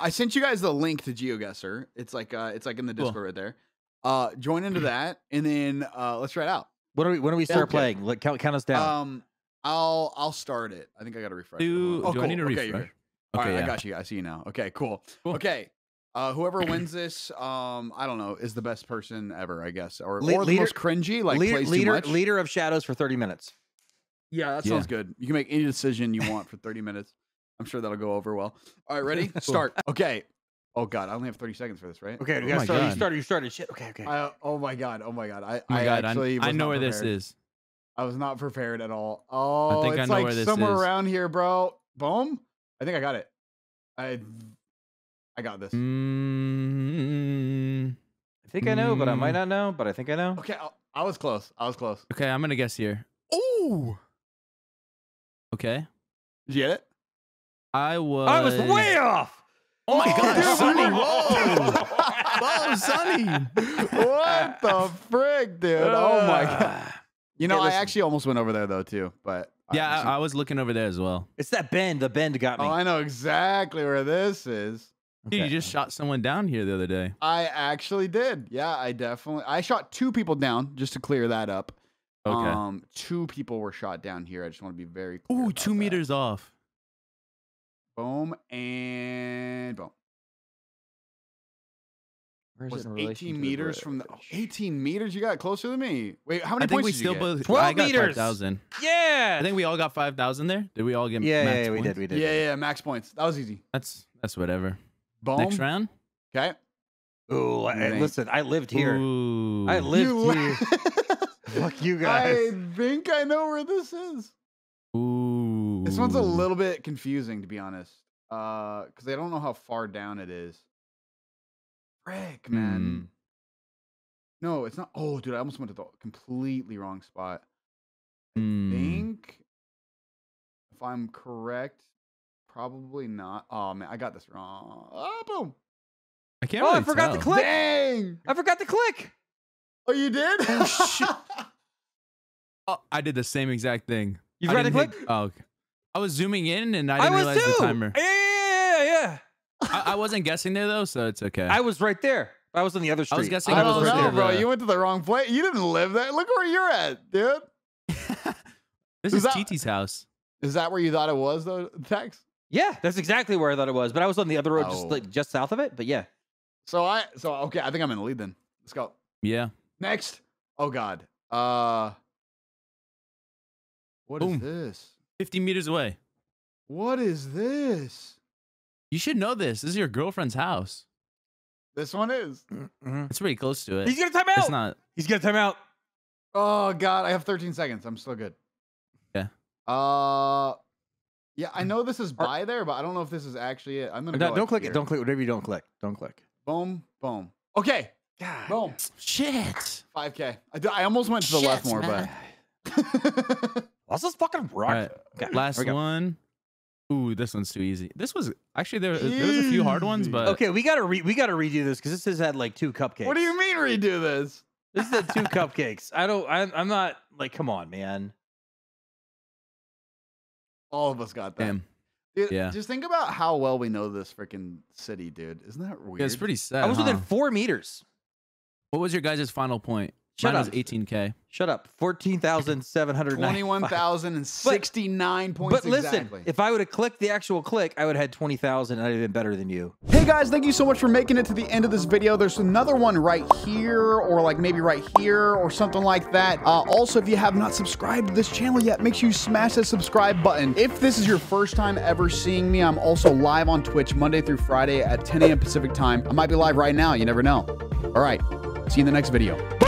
I sent you guys the link to GeoGuessr. It's like uh, it's like in the Cool. Discord right there. Uh, join into that, and then uh, let's try it out. What do we when do we start Okay. playing? Let, count count us down. Um, I'll I'll start it. I think I got to refresh. it. Do- Hold on. do I need to Okay, refresh? you're. Okay, All right, yeah. I got you. I see you now. Okay, cool. Cool. Okay, uh, whoever wins this, um, I don't know, is the best person ever, I guess, or, Le- or the leader- most cringy, like leader plays too leader, much. leader of shadows for 30 minutes. Yeah, that Yeah. sounds good. You can make any decision you want for 30 minutes. I'm sure that'll go over well. All right, ready? Start. Okay. Oh God, I only have 30 seconds for this, right? Okay, Oh we my started. You started. You started. Shit. Okay, okay. I, oh my God. Oh my God. I, Oh my I god, actually I, I know not where this is. I was not prepared at all. Oh, I think I it's know like where this somewhere is. around here, bro. Boom. I think I got it. I I got this. Mm, I think I know, but I might Mm. not know. But I think I know. Okay, I, I was close. I was close. okay, I'm gonna guess here. Ooh. Okay. Did you get it? I was. I was way off. Oh my Oh, god, dude. Sonny! Whoa! Whoa, Sonny! what the frick, dude? Oh my god. Uh, You know, Okay, I actually almost went over there though too, but Yeah, Alright, I, I was looking over there as well. It's that bend. The bend got me. Oh, I know exactly where this is. Dude, you just shot someone down here the other day. I actually did. Yeah, I definitely. I shot two people down just to clear that up. Okay. Um, two people were shot down here. I just want to be very clear. Ooh, about two that. meters off. Boom and boom. Where is Was it 18 to the meters from the 18 meters? You got closer than me. Wait, how many I think points we did still you get? both. 12 I got meters. 5,000. Yeah. I think we all got 5,000 there. Did we all get yeah, max yeah, yeah, we points? did. We did. Yeah, yeah, max points. That was easy. That's that's whatever. Boom. Next round. Okay. Ooh, I, listen, I lived here. Ooh. I lived You here. Fuck you guys. I think I know where this is. This one's a little bit confusing, to be honest, because I don't know how far down it is. Frick, man. Hmm. No, it's not. Oh, dude, I almost went to the completely wrong spot. Hmm. Think, if I'm correct, probably not. Oh man, I got this wrong. Oh, boom! I can't Oh, I really forgot to tell. click. Dang! I forgot to click. Oh, you did? Oh, shit. Oh, I did the same exact thing. You forgot to click? hit- oh, okay. I was zooming in and I I, didn't was realize too. the timer. Yeah, yeah, yeah, yeah. I, I wasn't guessing there though, so it's okay. I was right there. I was on the other street. I was guessing I I was right know, there, bro. You went to the wrong place. You didn't live there. Look where you're at, dude. this Is is that- TT's house. Is that where you thought it was, though, Tex? Yeah, that's exactly where I thought it was. But I was on the other road, just Oh. like just south of it. But yeah, So I, so okay, I think I'm in the lead then. Let's go. Yeah. Next. Oh God. Uh, what is Boom. this? 50 meters away. What is this? You should know this. This is your girlfriend's house. This one is. It's pretty close to it. he's gonna time out. It's not. He's gonna time out. Oh God, I have 13 seconds. I'm still good. Yeah. Uh, yeah, I know this is by there, but I don't know if this is actually it. I'm gonna No, go don't like click here. it. Don't click. Whatever you don't click. Don't click. Boom, boom. Okay, God. boom. Shit. 5K. I, d- I almost went to the left more, man. but. Let's just fucking rock. All right. Okay, Last here we go. one. Ooh, this one's too easy. This was actually there. There was a few hard ones, but Okay, we gotta re- we gotta redo this because this has had like two cupcakes. what do you mean redo this? This is the two cupcakes. I don't. I, I'm not like. Come on, man. All of us got that. damn, Dude, Yeah. Just think about how well we know this freaking city, dude. Isn't that weird? yeah, it's pretty sad. I was within four meters. What was your guys' final point? Shut Mine up. was 18k. Shut up. Fourteen thousand seven hundred twenty-one thousand and sixty-nine points But listen, exactly. if I would have clicked the actual click, I would have had twenty thousand. I'd have been better than you. Hey guys, thank you so much for making it to the end of this video. There's another one right here, or like maybe right here, or something like that. Uh, also, if you have not subscribed to this channel yet, make sure you smash that subscribe button. If this is your first time ever seeing me, I'm also live on Twitch Monday through Friday at 10 a.m. Pacific time. I might be live right now. You never know. All right, see you in the next video.